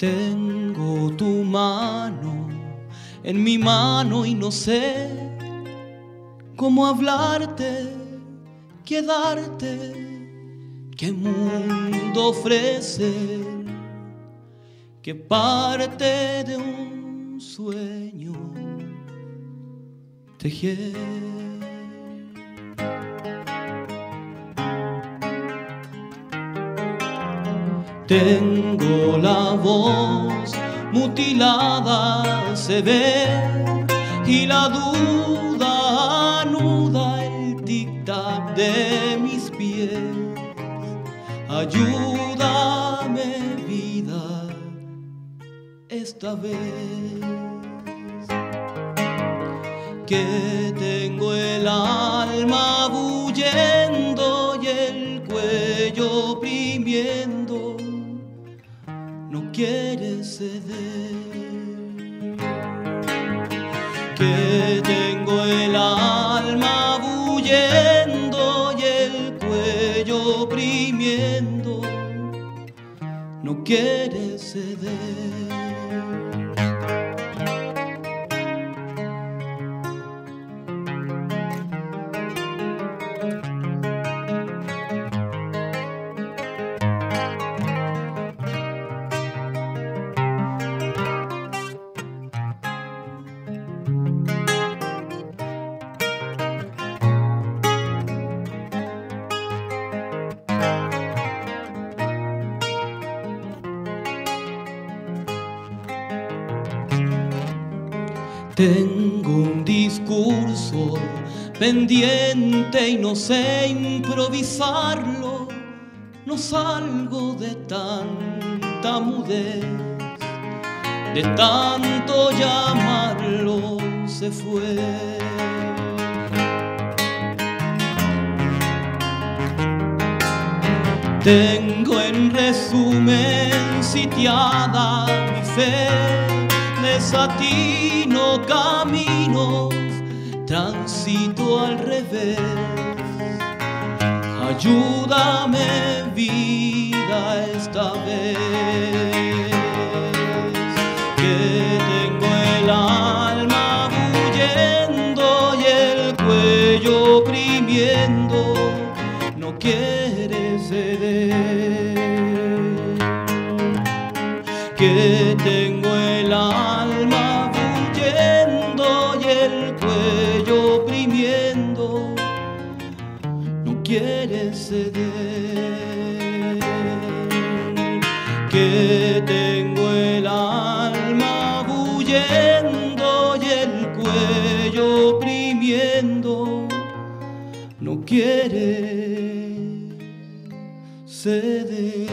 Tengo tu mano en mi mano y no sé cómo hablarte, qué darte, qué mundo ofrecer, qué parte de un sueño tejer. Tengo la voz mutilada, se ve, y la duda anuda el tic-tac de mis pies. Ayúdame, vida, esta vez. Que tengo el alma no quiere ceder. Que tengo el alma bullendo y el cuello oprimiendo, no quiere ceder. Tengo un discurso pendiente y no sé improvisarlo. No salgo de tanta mudez, de tanto llamarlo se fue. Tengo en resumen sitiada mi fe desatino caminos, transito al revés. Ayúdame vida esta vez, que tengo el alma bullendo y el cuello oprimiendo, no quiere ceder. No quiere ceder. Que tengo el alma bullendo y el cuello oprimiendo, no quiere ceder.